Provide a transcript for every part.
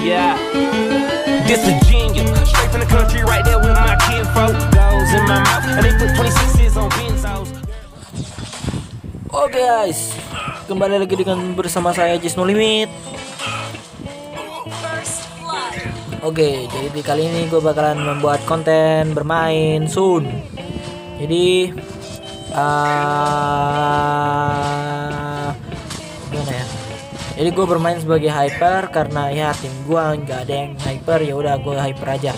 Yeah. This Virginia, straight from the country, right there with my kid folk. Goes in my mouth, and they put 26s on benzos. Oke guys, kembali lagi dengan bersama saya Jis No Limit. Oke, jadi di kali ini gue bakalan membuat konten bermain Sun. Jadi, uh? Jadi gue bermain sebagai hyper karena ya tim gue nggak ada yang hyper ya udah gue hyper aja.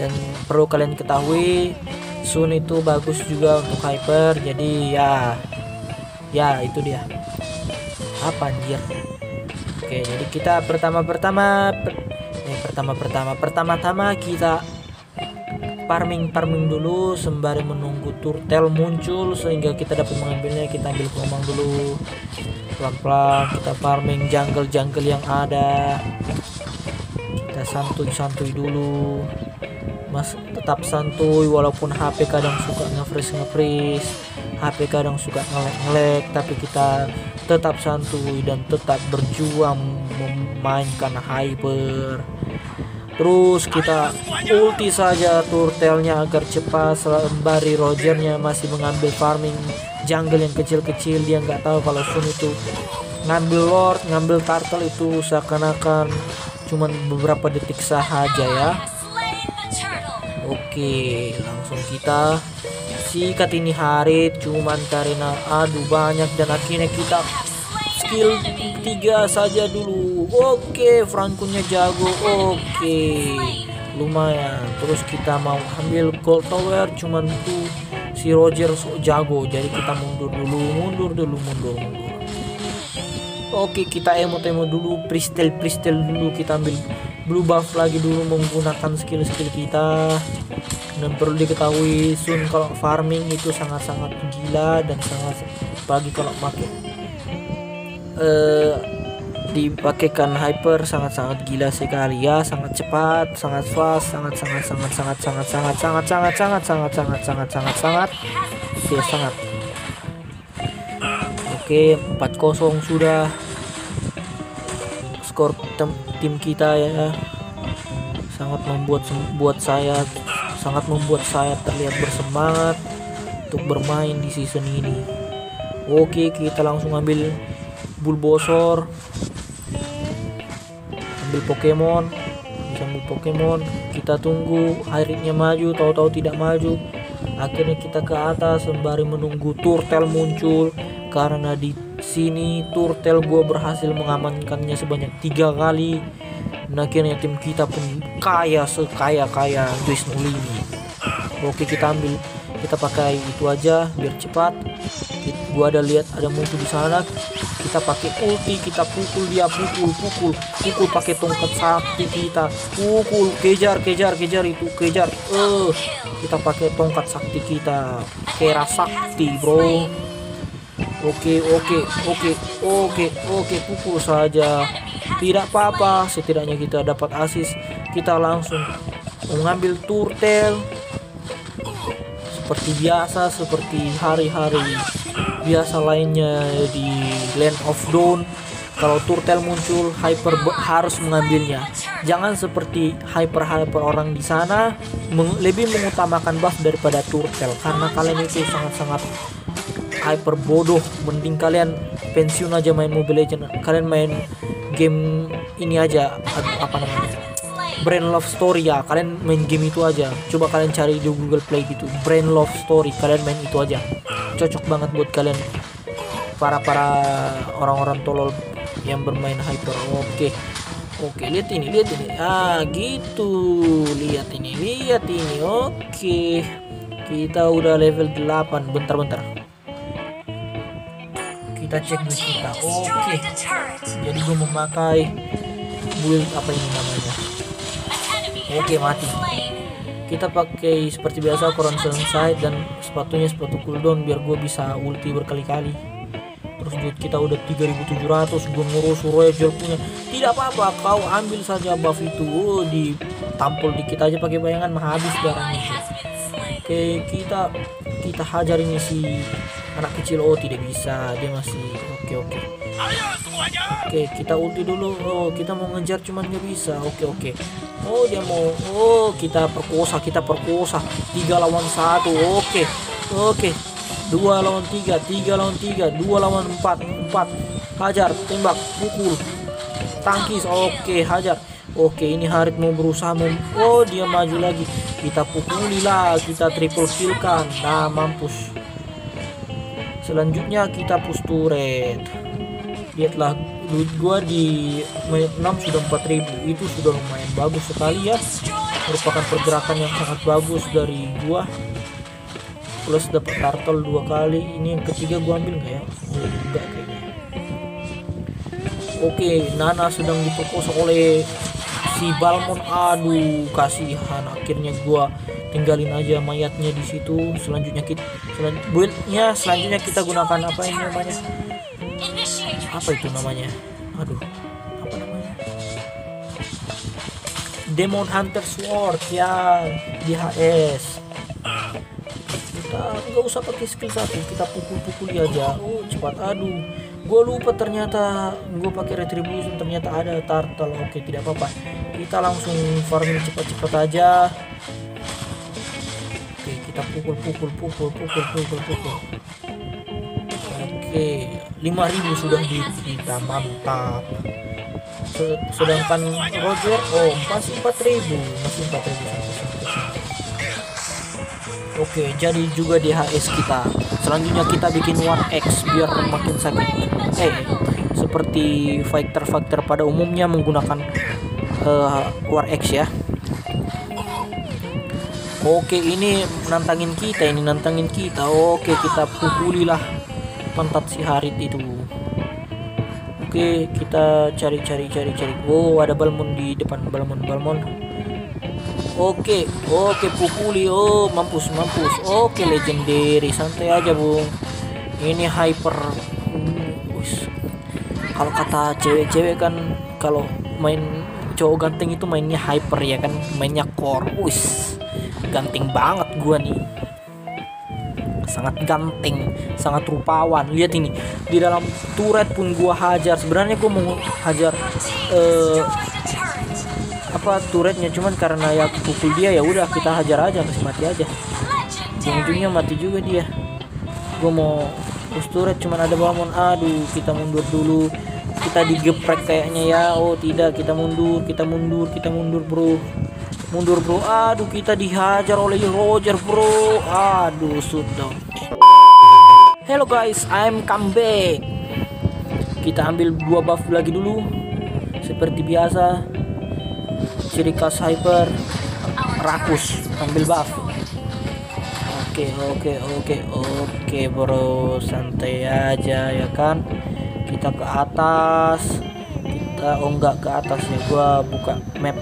Dan perlu kalian ketahui Sun itu bagus juga untuk hyper. Jadi ya, ya itu dia. Apa anjir? Oke, jadi kita pertama-pertama eh pertama-pertama pertama-tama kita farming farming dulu sembari menunggu turtle muncul sehingga kita dapat mengambilnya kita ambil gelombang dulu pelan-pelan kita farming jungle-jungle yang ada. Kita santuy-santuy dulu. Mas tetap santuy walaupun HP kadang suka nge-freeze nge-freeze. HP kadang suka ngelek-ngelek tapi kita tetap santuy dan tetap berjuang memainkan hyper. Terus kita ulti saja turtelnya agar cepat sembari Rogernya masih mengambil farming jungle yang kecil-kecil dia nggak tahu kalau Sun itu ngambil Lord ngambil turtle itu seakan-akan cuman beberapa detik saja ya. Oke langsung kita sikat ini hari cuman karena aduh banyak dan akhirnya kita skill tiga saja dulu. Oke Frankunya jago. Oke lumayan. Terus kita mau ambil gold tower cuman tuh si Roger so jago jadi kita mundur dulu mundur dulu mundur mundur. Oke kita emot-emot dulu pristel pristel dulu kita ambil blue buff lagi dulu menggunakan skill-skill kita. Dan perlu diketahui Sun kalau farming itu sangat-sangat gila dan sangat bagi kalau pakai. Uh, dipakaikan hyper sangat-sangat gila sekali ya sangat cepat sangat fast sangat sangat sangat sangat sangat sangat sangat sangat sangat sangat sangat sangat sangat sangat ya sangat oke 4-0 sudah skor tim kita ya sangat membuat buat saya sangat membuat saya terlihat bersemangat untuk bermain di season ini oke kita langsung ambil Bulbasaur ambil Pokemon bisa ambil Pokemon kita tunggu airnya maju tahu-tahu tidak maju. Akhirnya kita ke atas sembari menunggu turtle muncul. Karena di sini turtle gue berhasil mengamankannya sebanyak tiga kali. Dan akhirnya tim kita pun kaya sekaya kaya Joyce Nolini oke kita ambil kita pakai itu aja biar cepat. Gua ada lihat ada musuh di sana kita pakai ulti kita pukul dia pukul pukul. Pukul pakai tongkat sakti kita. Pukul kejar kejar kejar itu kejar. Eh uh, kita pakai tongkat sakti kita. Kera sakti bro. Oke oke oke oke oke pukul saja. Tidak apa-apa setidaknya kita dapat asis kita langsung mengambil turtle seperti biasa seperti hari-hari biasa lainnya di Land of Dawn. Kalau turtle muncul hyper harus mengambilnya. Jangan seperti hyper hyper orang di sana meng lebih mengutamakan buff daripada turtle karena kalian itu sangat-sangat hyper bodoh. Mending kalian pensiun aja main Mobile Legends. Kalian main game ini aja apa namanya? Brain Love Story ya. Kalian main game itu aja. Coba kalian cari di Google Play gitu. Brain Love Story. Kalian main itu aja. Cocok banget buat kalian para para orang-orang tolol yang bermain hyper. Oke. Oke lihat ini lihat ini. Ah gitu. Lihat ini lihat ini. Oke. Kita udah level 8 bentar-bentar kita cek dulu kita. Oke. Jadi gue memakai build apa ini namanya? Oke mati. Kita pakai seperti biasa Coronation Sight dan sepatunya sepatu cooldown biar gue bisa ulti berkali-kali terus duit kita udah 3700 gue ngurus Roger punya. Tidak apa-apa kau ambil saja buff itu oh, ditampol dikit aja pakai bayangan mah habis darahnya oke kita kita hajar ini si anak kecil. Oh tidak bisa dia masih oke oke. Oke kita ulti dulu. Oh kita mau ngejar cuman nggak bisa. Oke oke. Oh dia mau oh kita perkosa kita perkosa. Tiga lawan satu oke. Oke dua lawan tiga tiga lawan tiga dua lawan empat empat. Hajar tembak pukul. Tangkis oke hajar. Oke ini Harit mau berusaha mem oh dia maju lagi. Kita pukuli lah kita triple kill kan. Nah mampus. Selanjutnya kita push turret lihatlah loot gua di menit 6 sudah 4000 itu sudah lumayan bagus sekali ya. Merupakan pergerakan yang sangat bagus dari gua plus dapat turtle dua kali. Ini yang ketiga gua ambil nggak ya? Enggak kayaknya. Oke Nana sedang diperkosa oleh si Balmon aduh kasihan. Akhirnya gua tinggalin aja mayatnya di situ. Selanjutnya kita selan, buildnya selanjutnya kita gunakan apa ini namanya? Apa itu namanya? Aduh apa namanya? Demon Hunter Sword ya di HS kita nggak usah pakai skill satu kita pukul-pukul aja. Oh cepat aduh. Gue lupa ternyata gue pakai retribution ternyata ada turtle. Oke tidak apa-apa. Kita langsung farming cepat-cepat aja. Oke kita pukul pukul pukul pukul. Pukul pukul oke 5000 sudah di kita mantap. Sedangkan Roger oh masih 4000 masih 4000 oke jadi juga di HS kita. Selanjutnya kita bikin one X biar makin sakit eh seperti fighter-fighter pada umumnya menggunakan uh, war X ya. Oke ini nantangin kita ini nantangin kita. Oke kita pukulilah pantat si Harit itu. Oke kita cari cari cari cari Oh ada Balmon di depan Balmon Balmon Oke oke pukuli Oh mampus mampus. Oke legendary santai aja bung. Ini hyper. Kalau kata cewek-cewek kan Kalau main cowok ganteng itu mainnya hyper ya kan? Mainnya core. Ganteng banget gua nih. Sangat ganteng sangat rupawan. Lihat ini di dalam turret pun gua hajar. Sebenarnya gua mau hajar uh, apa turretnya cuman karena ya pukul dia ya udah kita hajar aja kasih mati aja. Ujung-ujungnya mati juga dia. Gua mau push turret cuman ada bangun. Aduh kita mundur dulu. Kita digeprek kayaknya ya. Oh tidak kita mundur kita mundur kita mundur bro. Mundur bro. Aduh kita dihajar oleh Roger bro. Aduh sudah hello guys. I'm come back kita ambil dua buff lagi dulu. Seperti biasa ciri khas hyper rakus ambil buff oke oke oke oke bro. Santai aja ya kan? Kita ke atas. Kita oh enggak ke atas ya. Gua buka map.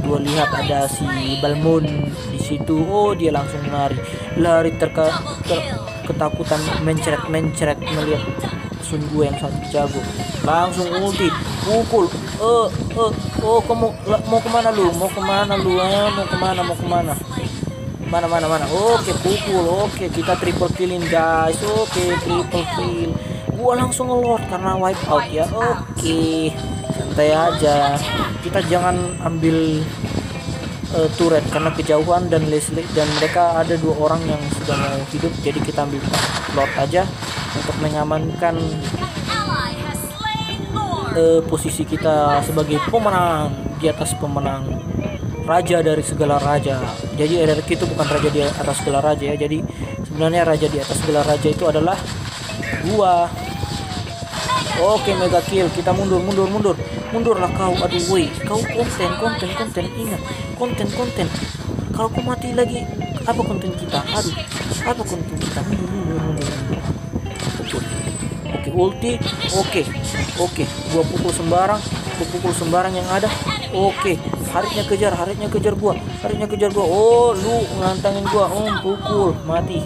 Gua lihat ada si Balmon di situ. Oh dia langsung lari. Lari terka ter, ketakutan mencret mencret melihat sun gue yang sangat jago. Langsung ulti pukul. Eh eh oh kamu mau ke mana lu? Mau ke mana lu ah? Mau ke mana mau ke mana? Mana mana mana? Oke pukul. Oke kita triple killin guys. Oke triple kill. Gua langsung ngelor karena wipe out ya. Oke santai aja. Kita jangan ambil uh, turret karena kejauhan dan Leslie dan mereka ada dua orang yang sudah mau hidup. Jadi kita ambil lord aja untuk mengamankan uh, posisi kita sebagai pemenang di atas pemenang raja dari segala raja. Jadi RRQ itu bukan raja di atas segala raja ya. Jadi sebenarnya raja di atas segala raja itu adalah gua. Oke mega kill. Kita mundur mundur mundur. Mundurlah kau. Aduh woi. Kau konten konten konten. Ingat konten konten. Kalau kau mati lagi apa konten kita? Aduh apa konten kita? Mundur mundur. Oke ulti. Oke oke. Gua pukul sembarang. Gua pukul sembarang yang ada. Oke haritnya kejar haritnya kejar gua. Haritnya kejar gua. Oh lu ngantangin gua. Om oh, pukul. Mati.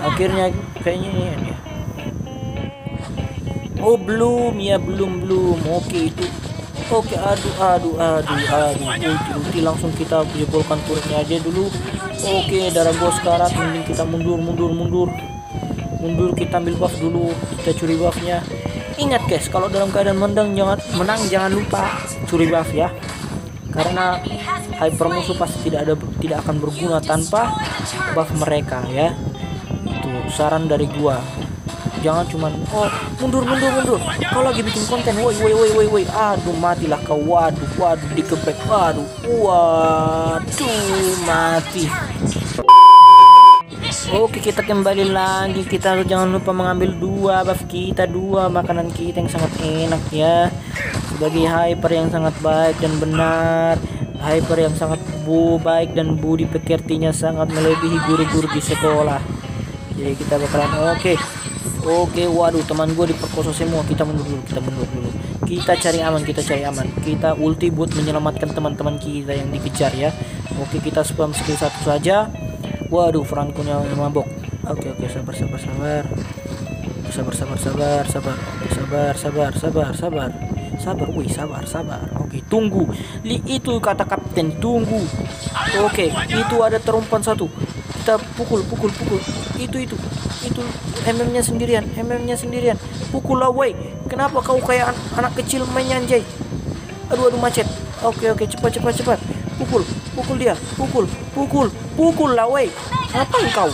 Akhirnya kayaknya ini ya Oh belum. Ya belum belum. Oke itu. Oke aduh aduh aduh aduh. Ulti ulti. Langsung kita jebolkan turretnya aja dulu. Oke darah bos sekarang mending kita mundur mundur mundur mundur kita ambil buff dulu kita curi buffnya. Ingat guys kalau dalam keadaan menang jangan menang jangan lupa curi buff ya. Karena hyper musuh pasti tidak ada tidak akan berguna tanpa buff mereka ya. Itu saran dari gua. Jangan cuman oh mundur mundur mundur. Kau lagi bikin konten. Woi woi woi woi woi. Aduh matilah kau. Waduh waduh dikepek waduh waduh mati Oke kita kembali lagi. Kita harus jangan lupa mengambil dua buff kita dua makanan kita yang sangat enak ya. Sebagai hyper yang sangat baik dan benar. Hyper yang sangat bu baik dan budi pekertinya sangat melebihi guru-guru di sekolah. Jadi kita bakalan oke. Oke waduh teman gue diperkosa semua. Kita mundur dulu kita mundur dulu. Kita cari aman kita cari aman. Kita ulti buat menyelamatkan teman-teman kita yang dikejar ya. Oke kita spam skill satu saja Waduh, Franco-nya mabok. Oke, oke, sabar, sabar, sabar. Sabar, sabar, sabar, sabar. Sabar, sabar, sabar, sabar. Sabar, wih, sabar, sabar. Oke, tunggu. Li itu kata kapten, tunggu. Oke, itu ada terumpan satu. Kita pukul, pukul, pukul. Itu, itu. Itu MM-nya sendirian, MM-nya sendirian. Pukul woi. Kenapa kau kayak an anak kecil mainnya anjay? Aduh, aduh macet. Oke, oke, cepat, cepat, cepat. Pukul, pukul dia, pukul, pukul, pukul lah, woi. Ngapain kau?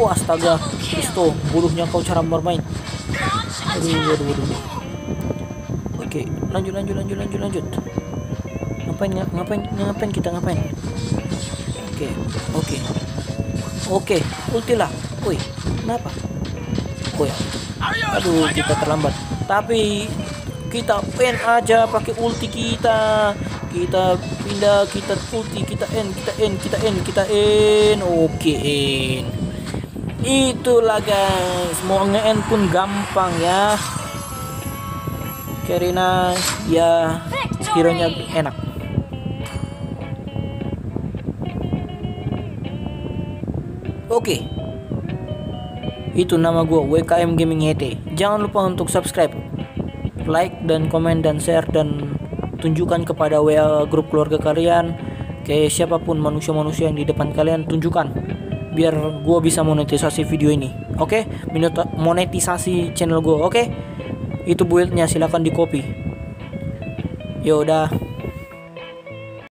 Wah, astaga. Kristo, bodohnya kau cara bermain. Aduh, aduh, aduh. Oke, lanjut, lanjut, lanjut, lanjut, lanjut. Ngapain, nga- ngapain, ngapain kita ngapain? Oke, oke, oke, ulti lah. Woi, kenapa? Oh ya, aduh, kita terlambat. Tapi kita pen aja pakai ulti kita. Kita pindah kita ulti kita end kita end kita end kita end. Oke end. Itulah guys. Mau nge-end pun gampang ya. Karina ya hero nya enak. Oke. Itu nama gua WKM Gaming YT jangan lupa untuk subscribe like dan komen dan share dan tunjukkan kepada WA grup keluarga kalian ke siapa pun manusia-manusia yang di depan kalian tunjukkan biar gue bisa monetisasi video ini. Oke? Minota- monetisasi channel gue oke? Itu buildnya silahkan di copy yaudah